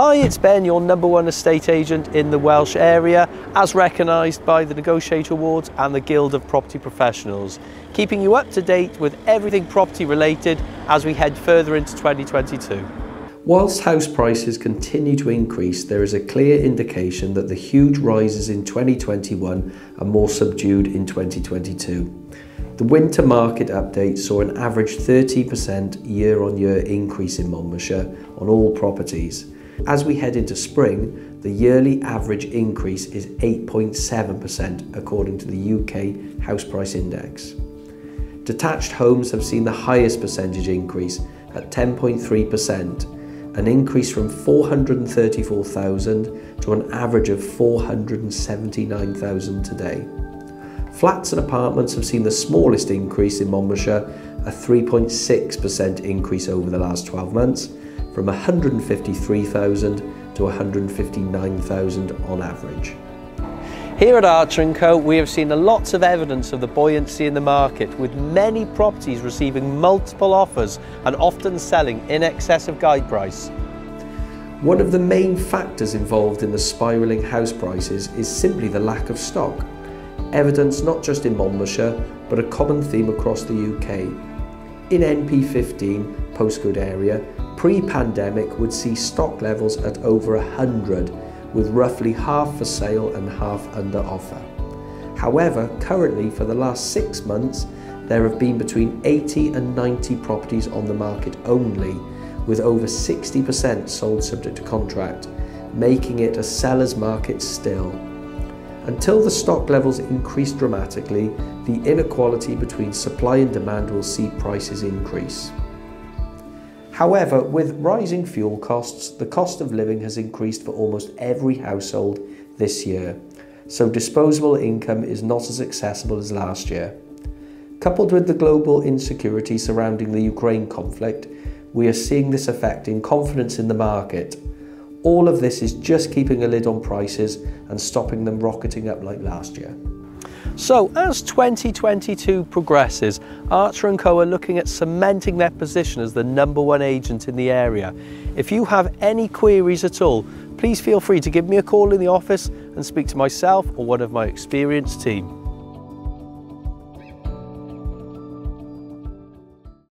Hi, it's Ben, your number one estate agent in the Welsh area, as recognised by the Negotiator Awards and the Guild of Property Professionals, keeping you up to date with everything property related as we head further into 2022. Whilst house prices continue to increase, there is a clear indication that the huge rises in 2021 are more subdued in 2022. The winter market update saw an average 30% year on year increase in Monmouthshire on all properties as we head into spring, the yearly average increase is 8.7% according to the UK House Price Index. Detached homes have seen the highest percentage increase at 10.3%, an increase from 434,000 to an average of 479,000 today. Flats and apartments have seen the smallest increase in Monmouthshire, a 3.6% increase over the last 12 months, from 153,000 to 159,000 on average. Here at Archer & Co we have seen lots of evidence of the buoyancy in the market with many properties receiving multiple offers and often selling in excess of guide price. One of the main factors involved in the spiralling house prices is simply the lack of stock. Evidence not just in Monmouthshire but a common theme across the UK. In NP15 postcode area, pre-pandemic would see stock levels at over 100 with roughly half for sale and half under offer. However, currently for the last six months, there have been between 80 and 90 properties on the market only, with over 60% sold subject to contract, making it a seller's market still. Until the stock levels increase dramatically, the inequality between supply and demand will see prices increase. However, with rising fuel costs, the cost of living has increased for almost every household this year, so disposable income is not as accessible as last year. Coupled with the global insecurity surrounding the Ukraine conflict, we are seeing this affecting confidence in the market. All of this is just keeping a lid on prices and stopping them rocketing up like last year. So as 2022 progresses, Archer & Co are looking at cementing their position as the number one agent in the area. If you have any queries at all, please feel free to give me a call in the office and speak to myself or one of my experienced team.